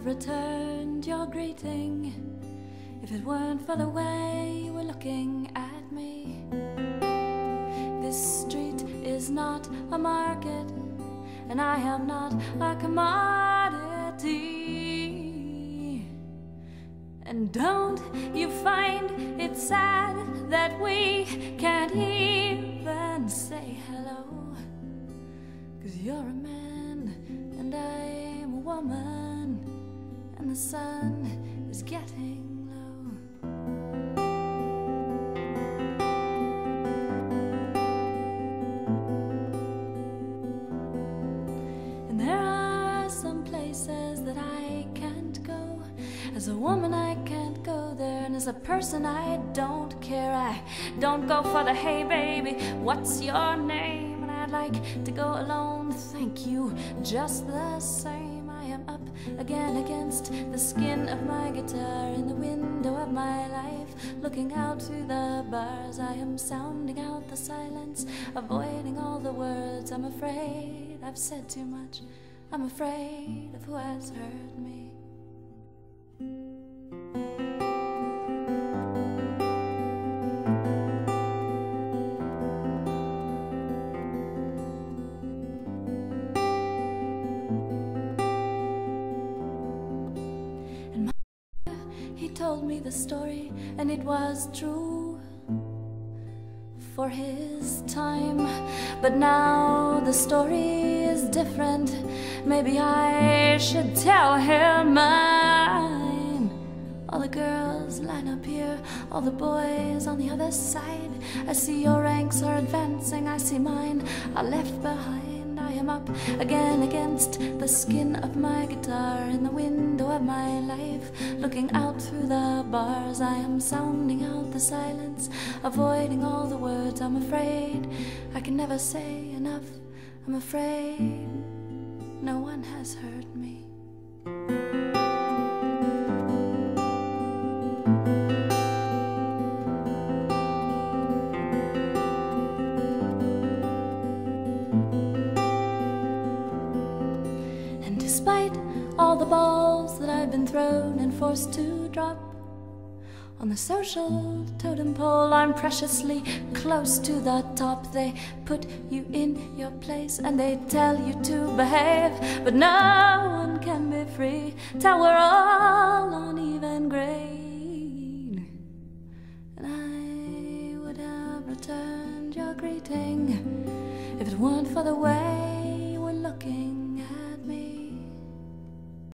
have returned your greeting if it weren't for the way you were looking at me. This street is not a market, and I am not a commodity. And don't you find it sad that we can't even say hello? Cause you're a man, and I'm a woman, and the sun is getting low. And there are some places that I can't go. As a woman, I can't go there. And as a person, I don't care. I don't go for the hey, baby, what's your name? And I'd like to go alone, thank you, just the same. Am up again against the skin of my guitar in the window of my life, looking out through the bars. I am sounding out the silence, avoiding all the words. I'm afraid I've said too much. I'm afraid of who has hurt me. Told me the story, and it was true for his time. But now the story is different. Maybe I should tell him mine. All the girls line up here, all the boys on the other side. I see your ranks are advancing, I see mine are left behind. I am up again against the skin of my guitar in the window of my life, looking out through the bars. I am sounding out the silence, avoiding all the words. I'm afraid I can never say enough. I'm afraid no one has heard me. All the balls that I've been thrown and forced to drop on the social totem pole, I'm preciously close to the top. They put you in your place and they tell you to behave, but no one can be free till we're all on even grade. And I would have returned your greeting if it weren't for the way